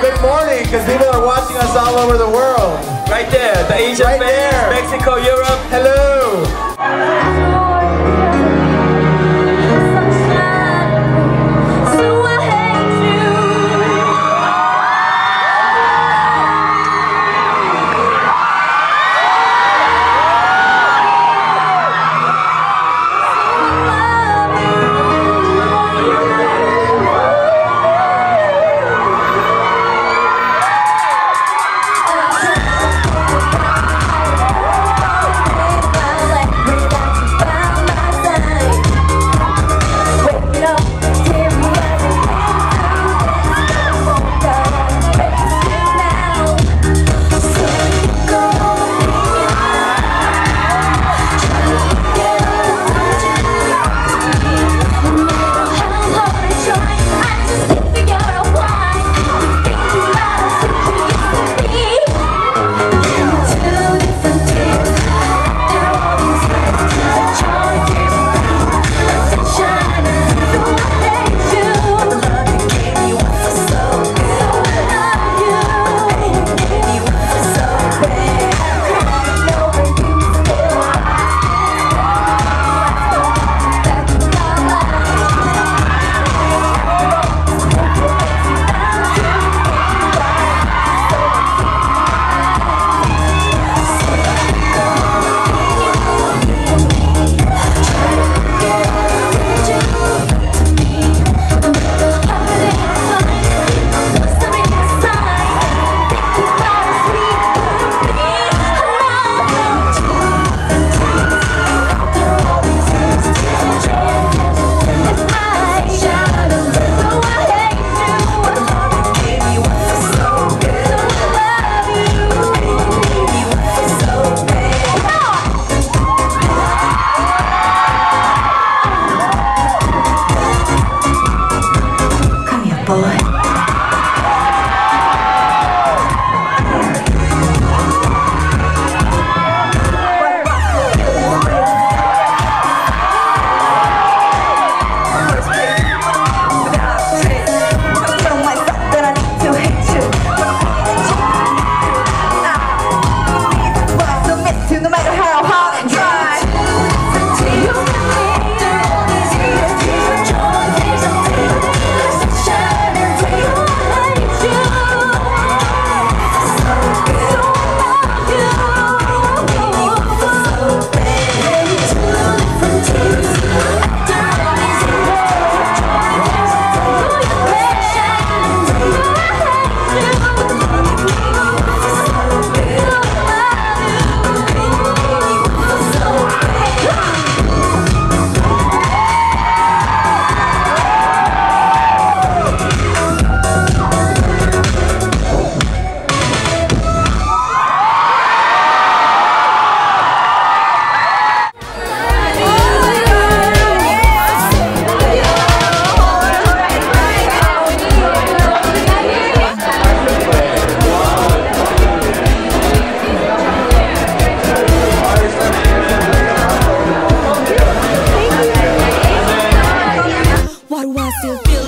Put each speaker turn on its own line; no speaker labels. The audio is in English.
good morning because people are watching us all over the world.
Right there, the Asian
right
fans, Mexico, Europe.
Hello.
fácil.